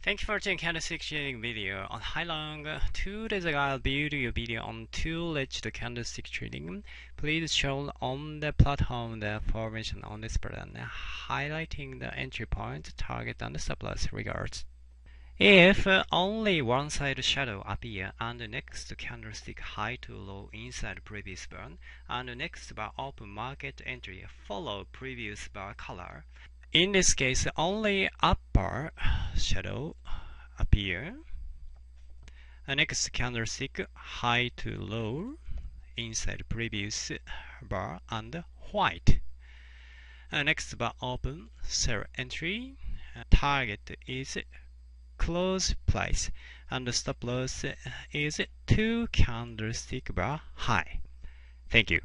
Thank you for watching candlestick trading video on Hai Long. Two days ago, I built a video on two-legged candlestick trading. Please show on the platform the formation on this button, highlighting the entry point, target, and loss. Regards. If only one side shadow appear and the next candlestick high to low inside previous bar and next bar open market entry follow previous bar color, in this case, only upper shadow appear. The next candlestick high to low inside previous bar and white. The next bar open sell entry. Target is close price and stop loss is two candlestick bar high. Thank you.